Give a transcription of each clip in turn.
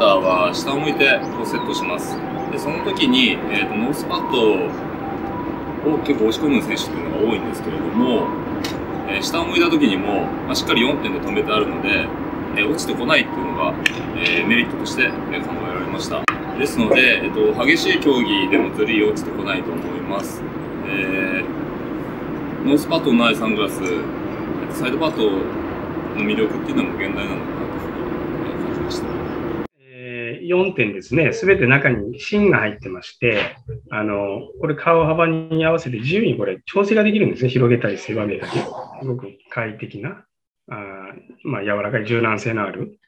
ターは下を向いてこうセットします。で、その時に、えっ、と、ノーズパッドを結構押し込む選手っていうのが多いんですけれども、えー下を向いた時にも、まあ、しっかり4点で止めてあるので、えー落ちてこないっていうのが、えーメリットとして、え考えられました。ですので、えっと、激しい競技でもずり落ちてこないと思います。えーノーズパッドのないサングラス、サイドパッドの魅力っていうのも現代なのかなというふうに感じました。えー4点ですね、すべて中に芯が入ってまして、あの、これ顔幅に合わせて自由にこれ調整ができるんですね。広げたり狭めたり。すごく快適な、あーまあ、柔らかい柔軟性のある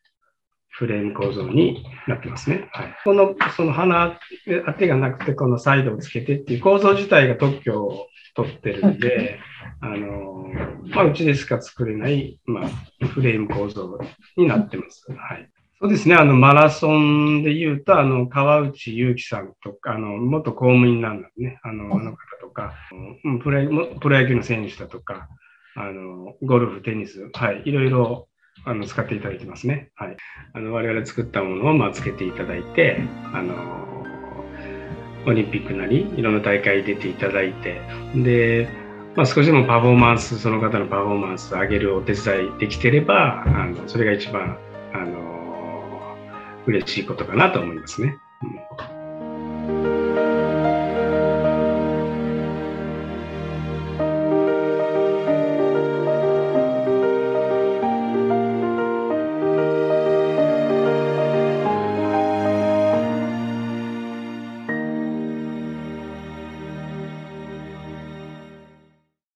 フレーム構造になってますね。はい、この、その鼻当てがなくて、このサイドをつけてっていう構造自体が特許を取ってるんで、あの、まあ、うちでしか作れない、まあ、フレーム構造になってます。はい。そうですね、あの、マラソンで言うと、あの、川内優輝さんとか、あの、元公務員なんだね、あの、あの方とか、うんプロ野プロ野球の選手だとか、あの、ゴルフ、テニス、はい、いろいろ、あの、使っていただいてますね。はい。あの、我々作ったものを、まあ、つけていただいて、あの、オリンピックなり、いろんな大会に出ていただいて、で、まあ、少しでもパフォーマンス、その方のパフォーマンスを上げるお手伝いできてれば、あのそれが一番、嬉しいことかなと思いますね。うん